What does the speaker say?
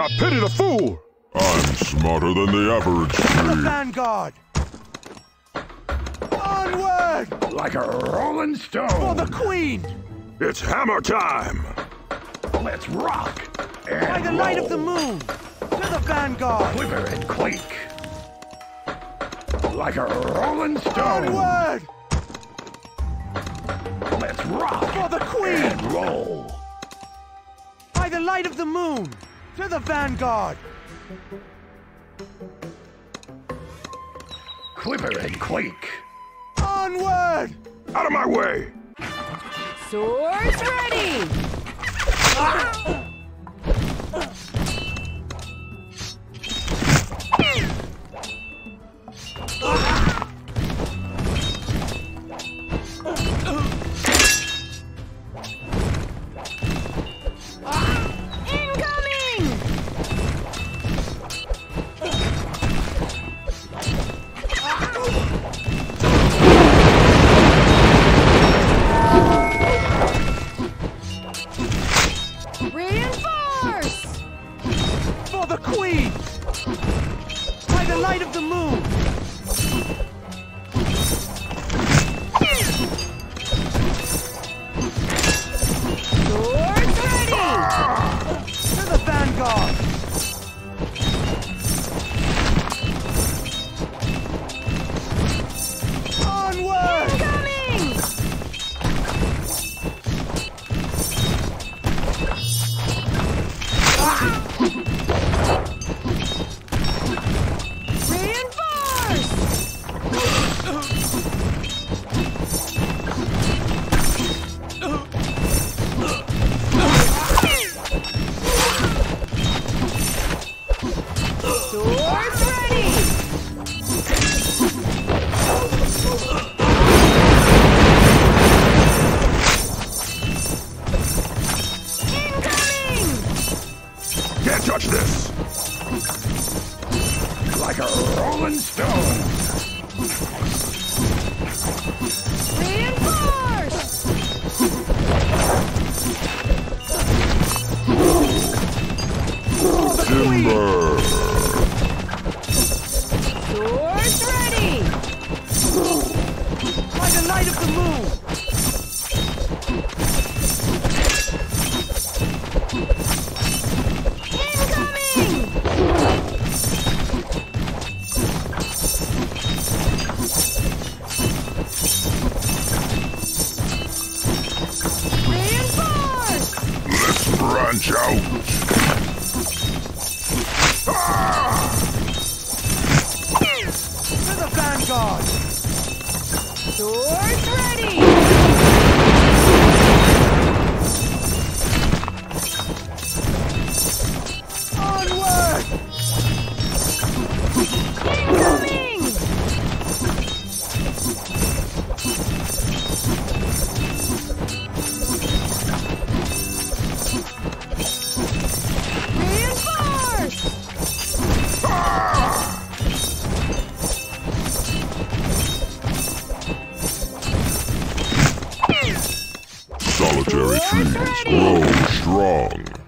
I pity the fool! I'm smarter than the average tree. Vanguard! Onward! Like a rolling stone! For the Queen! It's hammer time! Let's rock. And By the light of the moon! To the Vanguard! Quiver and quake. Like a rolling stone. Onward! Let's rock. For the Queen! And roll. By the light of the moon! To the Vanguard! Quiver and quake. Onward! Out of my way! Swords ready! Incoming! Can't touch this! Like a rolling stone. Reinforce! Timber. Ready! The light of the moon! Tchau. Trees grow strong.